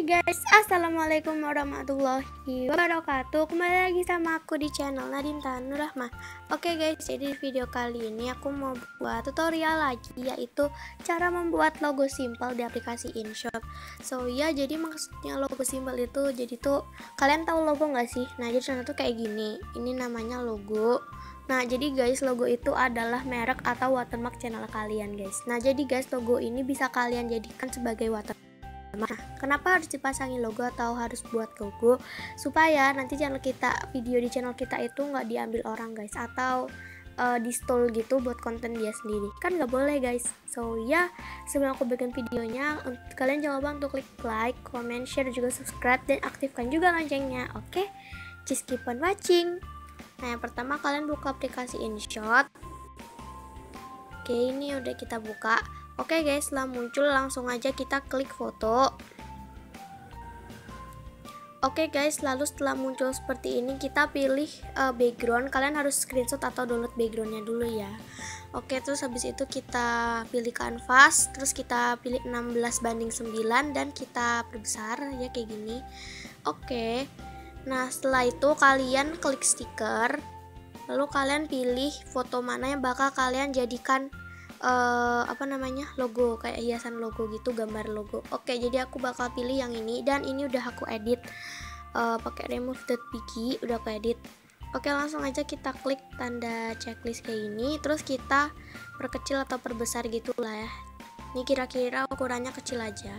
guys, Assalamualaikum warahmatullahi wabarakatuh. Kembali lagi sama aku di channel Nadine Tanu Rahmah Oke guys, jadi di video kali ini aku mau buat tutorial lagi Yaitu cara membuat logo simple di aplikasi InShop. So ya, jadi maksudnya logo simple itu Jadi tuh, kalian tahu logo nggak sih? Nah, jadi contoh tuh kayak gini. Ini namanya logo. Nah, jadi guys, logo itu adalah merek atau watermark channel kalian, guys. Nah, jadi guys, logo ini bisa kalian jadikan sebagai watermark Nah, kenapa harus dipasangin logo atau harus buat logo? Supaya nanti channel kita, video di channel kita itu nggak diambil orang guys, atau uh, di stall gitu buat konten dia sendiri. Kan nggak boleh guys. So ya, sebelum aku bikin videonya, kalian jangan lupa untuk klik like, comment, share, juga subscribe dan aktifkan juga loncengnya. Oke? Okay? Just keep on watching. Nah, yang pertama kalian buka aplikasi InShot. Oke, ini udah kita buka Oke guys, setelah muncul langsung aja kita klik foto. Oke guys, lalu setelah muncul seperti ini kita pilih uh, background. Kalian harus screenshot atau download backgroundnya dulu ya. Oke, terus habis itu kita pilih kanvas, terus kita pilih 16 banding 9 dan kita perbesar ya kayak gini. Oke. Nah, setelah itu kalian klik stiker. Lalu kalian pilih foto mana yang bakal kalian jadikan uh, apa namanya logo kayak hiasan logo gitu gambar logo. Oke jadi aku bakal pilih yang ini dan ini udah aku edit. Uh, pakai remove pg udah aku edit. Oke langsung aja kita klik tanda checklist kayak ini terus kita perkecil atau perbesar gitu lah ya. Ini kira-kira ukurannya kecil aja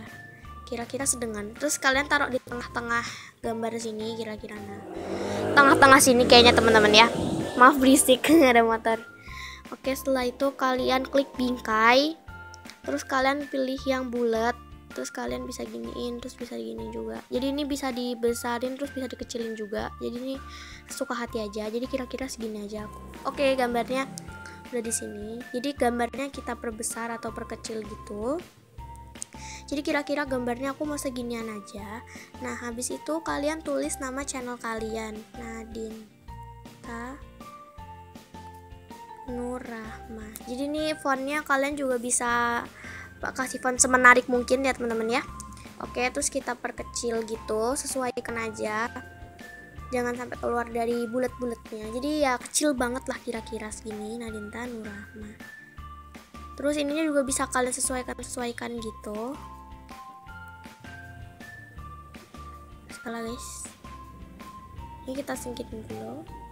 kira-kira sedengan. Terus kalian taruh di tengah-tengah gambar sini kira-kira. Nah tengah-tengah sini kayaknya teman-teman ya. Maaf berisik ada motor Oke, setelah itu kalian klik bingkai. Terus kalian pilih yang bulat. Terus kalian bisa giniin, terus bisa gini juga. Jadi ini bisa dibesarin, terus bisa dikecilin juga. Jadi ini suka hati aja. Jadi kira-kira segini aja aku. Oke, gambarnya udah di sini. Jadi gambarnya kita perbesar atau perkecil gitu. Jadi kira-kira gambarnya aku mau seginian aja. Nah, habis itu kalian tulis nama channel kalian. Nadine. Ta Nurrahma. Jadi nih fontnya kalian juga bisa kasih font semenarik mungkin ya teman-teman ya. Oke, terus kita perkecil gitu, sesuaikan aja. Jangan sampai keluar dari bulat-bulatnya. Jadi ya kecil banget lah kira-kira segini Nadinta Nurrahma. Terus ininya juga bisa kalian sesuaikan sesuaikan gitu. Setelah guys. Ini kita singkirin dulu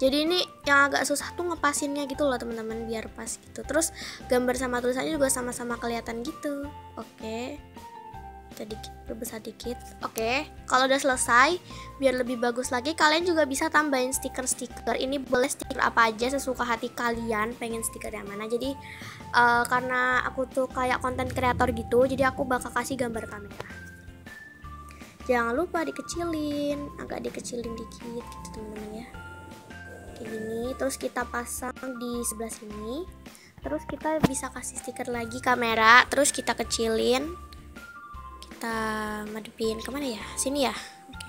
jadi ini yang agak susah tuh ngepasinnya gitu loh teman-teman biar pas gitu. Terus gambar sama tulisannya juga sama-sama kelihatan gitu. Oke. Kita dikit perbesar dikit. Oke kalau udah selesai biar lebih bagus lagi kalian juga bisa tambahin stiker-stiker. Ini boleh stiker apa aja sesuka hati kalian pengen stiker yang mana. Jadi uh, karena aku tuh kayak konten kreator gitu jadi aku bakal kasih gambar kamera. Jangan lupa dikecilin agak dikecilin dikit gitu teman-teman ya kayak gini terus kita pasang di sebelah sini. Terus kita bisa kasih stiker lagi kamera terus kita kecilin. Kita madepin ke mana ya? Sini ya? Oke.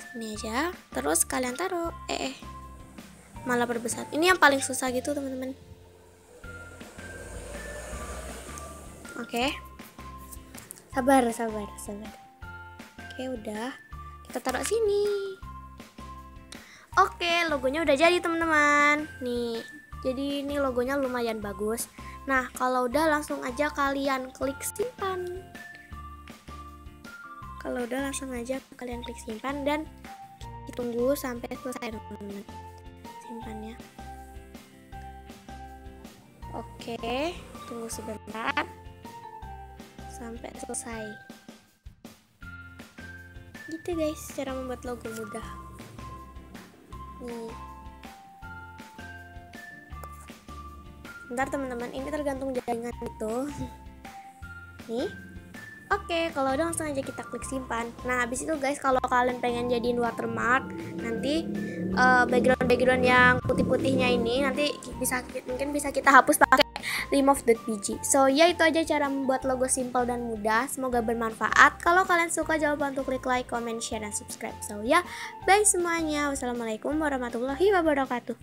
Sini aja. Terus kalian taruh. Eh, eh. Malah perbesar ini yang paling susah gitu teman-teman. Oke. Sabar sabar sabar. Oke udah. Kita taruh sini Oke, logonya udah jadi teman-teman. Nih, jadi ini logonya lumayan bagus. Nah, kalau udah langsung aja kalian klik simpan. Kalau udah langsung aja kalian klik simpan dan ditunggu sampai selesai teman-teman. Simpannya. Oke, tunggu sebentar sampai selesai. Gitu guys, cara membuat logo mudah nih ntar teman-teman ini tergantung jaringan itu. Nih. Oke, kalau udah langsung aja kita klik simpan. Nah, habis itu guys, kalau kalian pengen jadiin watermark, nanti uh, background-background yang putih-putihnya ini nanti bisa mungkin bisa kita hapus pakai remove.pg. So, ya itu aja cara membuat logo simple dan mudah. Semoga bermanfaat. Kalau kalian suka, jangan lupa untuk klik like, comment, share, dan subscribe. So, ya, bye semuanya. Wassalamualaikum warahmatullahi wabarakatuh.